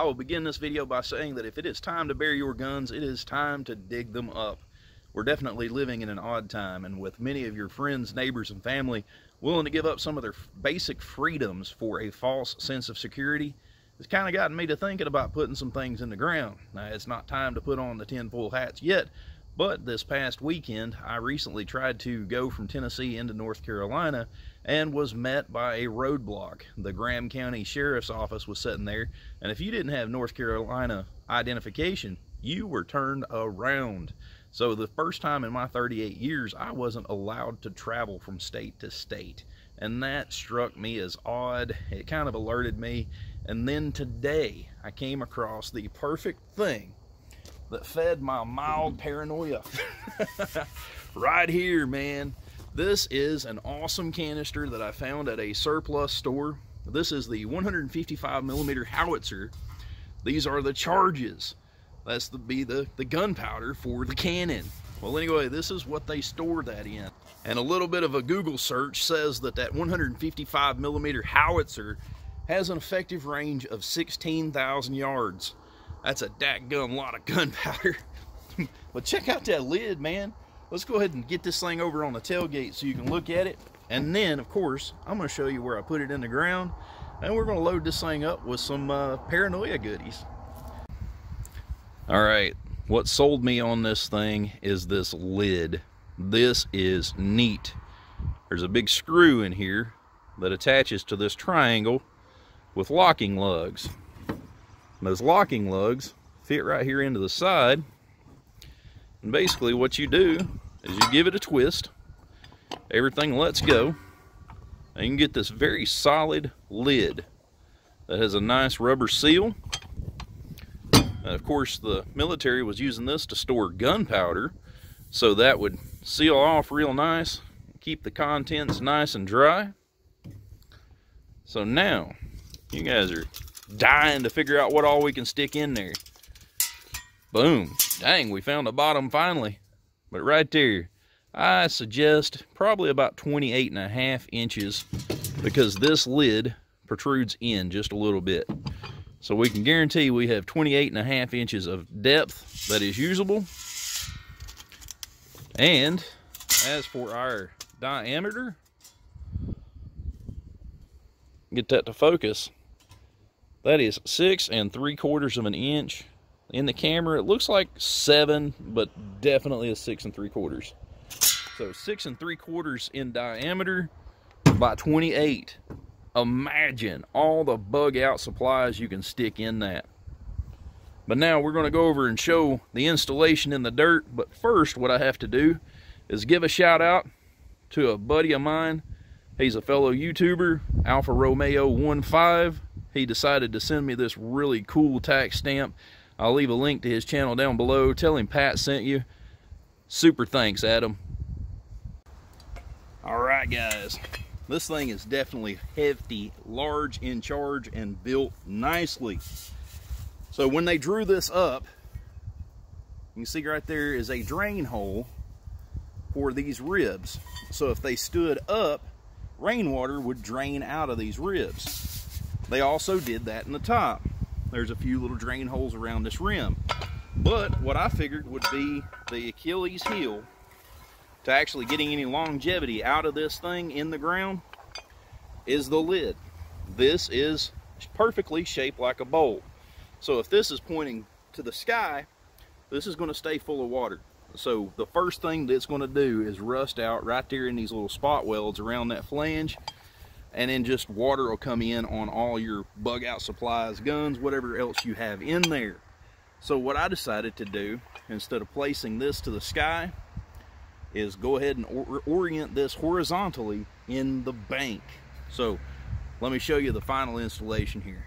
I will begin this video by saying that if it is time to bury your guns, it is time to dig them up. We're definitely living in an odd time, and with many of your friends, neighbors, and family willing to give up some of their basic freedoms for a false sense of security, it's kind of gotten me to thinking about putting some things in the ground. Now, it's not time to put on the tinfoil hats yet, but this past weekend, I recently tried to go from Tennessee into North Carolina and was met by a roadblock. The Graham County Sheriff's Office was sitting there, and if you didn't have North Carolina identification, you were turned around. So the first time in my 38 years, I wasn't allowed to travel from state to state. And that struck me as odd. It kind of alerted me. And then today, I came across the perfect thing that fed my mild paranoia. right here, man. This is an awesome canister that I found at a surplus store. This is the 155 millimeter howitzer. These are the charges. That's the be the, the gunpowder for the cannon. Well, anyway, this is what they store that in. And a little bit of a Google search says that that 155 millimeter howitzer has an effective range of 16,000 yards. That's a gum lot of gunpowder. but check out that lid, man. Let's go ahead and get this thing over on the tailgate so you can look at it. And then, of course, I'm going to show you where I put it in the ground. And we're going to load this thing up with some uh, paranoia goodies. All right, what sold me on this thing is this lid. This is neat. There's a big screw in here that attaches to this triangle with locking lugs. And those locking lugs fit right here into the side. And basically what you do is you give it a twist. Everything lets go. And you can get this very solid lid that has a nice rubber seal. And of course, the military was using this to store gunpowder, so that would seal off real nice, keep the contents nice and dry. So now, you guys are dying to figure out what all we can stick in there. Boom. Dang, we found the bottom finally. But right there, I suggest probably about 28 and a half inches because this lid protrudes in just a little bit. So we can guarantee we have 28 and a half inches of depth that is usable. And as for our diameter, get that to focus. That is six and three quarters of an inch. In the camera, it looks like seven, but definitely a six and three quarters. So six and three quarters in diameter by 28. Imagine all the bug out supplies you can stick in that. But now we're going to go over and show the installation in the dirt. But first, what I have to do is give a shout out to a buddy of mine. He's a fellow YouTuber, Alpha Romeo 15 he decided to send me this really cool tax stamp. I'll leave a link to his channel down below. Tell him Pat sent you. Super thanks, Adam. All right, guys. This thing is definitely hefty, large in charge, and built nicely. So when they drew this up, you can see right there is a drain hole for these ribs. So if they stood up, rainwater would drain out of these ribs. They also did that in the top. There's a few little drain holes around this rim. But what I figured would be the Achilles heel to actually getting any longevity out of this thing in the ground is the lid. This is perfectly shaped like a bowl. So if this is pointing to the sky, this is going to stay full of water. So the first thing that's going to do is rust out right there in these little spot welds around that flange and then just water will come in on all your bug out supplies, guns, whatever else you have in there. So what I decided to do, instead of placing this to the sky, is go ahead and or orient this horizontally in the bank. So let me show you the final installation here.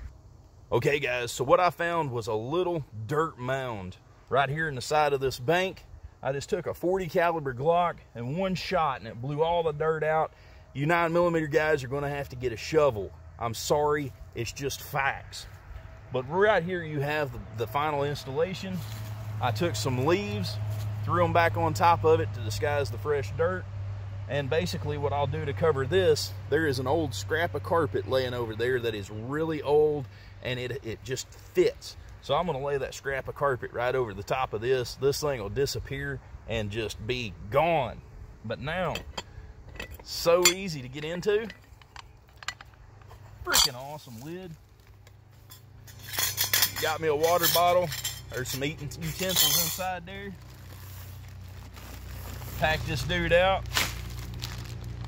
Okay guys, so what I found was a little dirt mound right here in the side of this bank. I just took a 40 caliber Glock and one shot and it blew all the dirt out you nine millimeter guys are gonna have to get a shovel. I'm sorry, it's just facts. But right here you have the final installation. I took some leaves, threw them back on top of it to disguise the fresh dirt. And basically what I'll do to cover this, there is an old scrap of carpet laying over there that is really old and it, it just fits. So I'm gonna lay that scrap of carpet right over the top of this. This thing will disappear and just be gone. But now, so easy to get into. Freaking awesome lid. Got me a water bottle. There's some eating utensils inside there. Pack this dude out.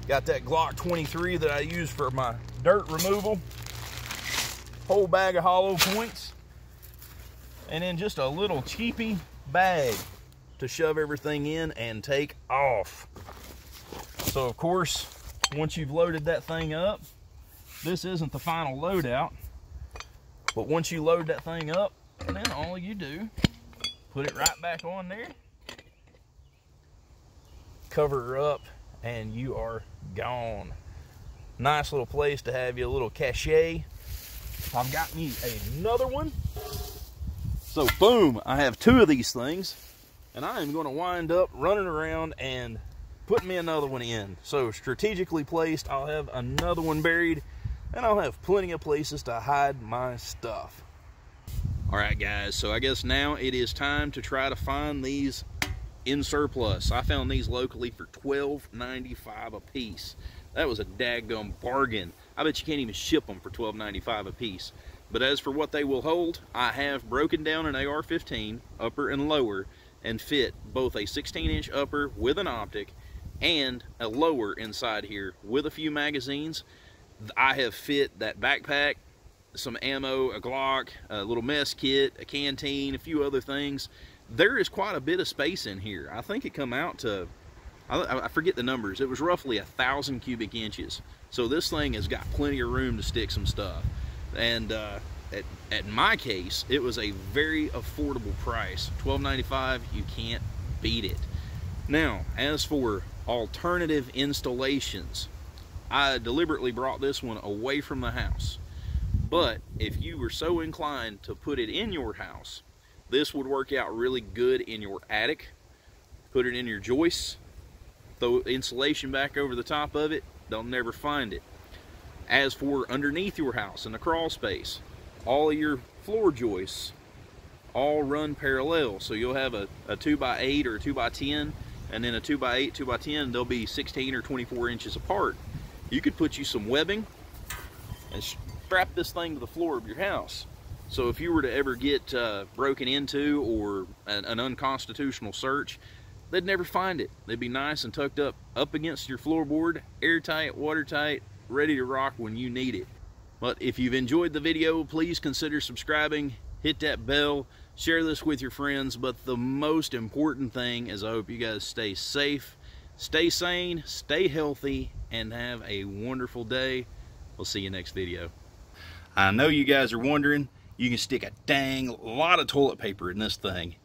Got that Glock 23 that I use for my dirt removal. Whole bag of hollow points. And then just a little cheapy bag to shove everything in and take off. So of course, once you've loaded that thing up, this isn't the final loadout, but once you load that thing up, then all you do, put it right back on there, cover her up, and you are gone. Nice little place to have you a little cachet. I've got me another one. So boom, I have two of these things and I am going to wind up running around and putting me another one in. So strategically placed, I'll have another one buried and I'll have plenty of places to hide my stuff. All right, guys, so I guess now it is time to try to find these in surplus. I found these locally for $12.95 a piece. That was a daggum bargain. I bet you can't even ship them for $12.95 a piece. But as for what they will hold, I have broken down an AR-15, upper and lower, and fit both a 16 inch upper with an optic and a lower inside here with a few magazines. I have fit that backpack, some ammo, a Glock, a little mess kit, a canteen, a few other things. There is quite a bit of space in here. I think it come out to, I, forget the numbers, it was roughly a thousand cubic inches. So this thing has got plenty of room to stick some stuff. And uh, at, at my case, it was a very affordable price. $12.95, you can't beat it. Now, as for alternative installations, I deliberately brought this one away from the house. But if you were so inclined to put it in your house, this would work out really good in your attic. Put it in your joists, throw insulation back over the top of it, they'll never find it. As for underneath your house in the crawl space, all of your floor joists all run parallel. So you'll have a, a 2x8 or a 2x10 and then a 2x8, 2x10, they'll be 16 or 24 inches apart. You could put you some webbing and strap this thing to the floor of your house. So if you were to ever get uh, broken into or an, an unconstitutional search, they'd never find it. They'd be nice and tucked up up against your floorboard, airtight, watertight, ready to rock when you need it. But if you've enjoyed the video, please consider subscribing, hit that bell, share this with your friends. But the most important thing is I hope you guys stay safe, stay sane, stay healthy, and have a wonderful day. We'll see you next video. I know you guys are wondering, you can stick a dang lot of toilet paper in this thing.